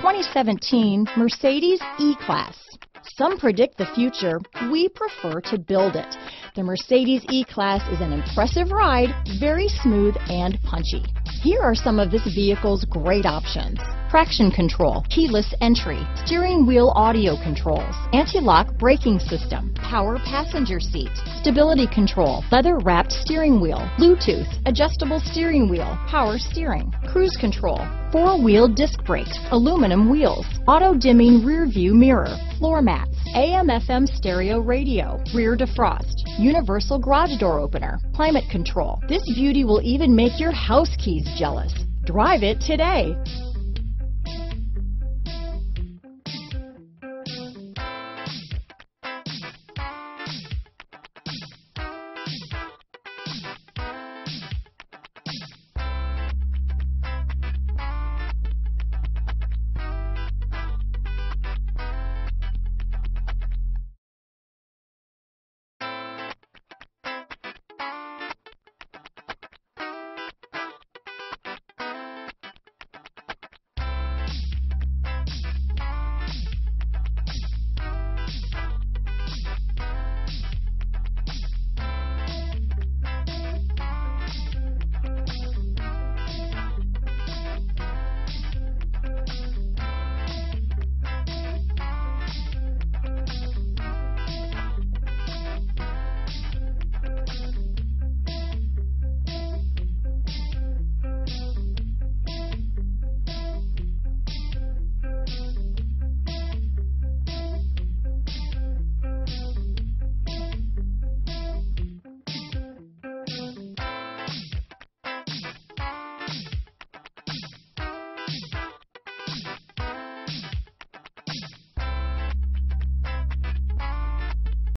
2017 Mercedes E-Class. Some predict the future. We prefer to build it. The Mercedes E-Class is an impressive ride, very smooth and punchy. Here are some of this vehicle's great options. Traction control, keyless entry, steering wheel audio controls, anti-lock braking system, power passenger seat, stability control, leather wrapped steering wheel, Bluetooth, adjustable steering wheel, power steering, cruise control, four wheel disc brakes, aluminum wheels, auto dimming rear view mirror, floor mats, AM FM stereo radio, rear defrost, universal garage door opener, climate control. This beauty will even make your house keys jealous. Drive it today.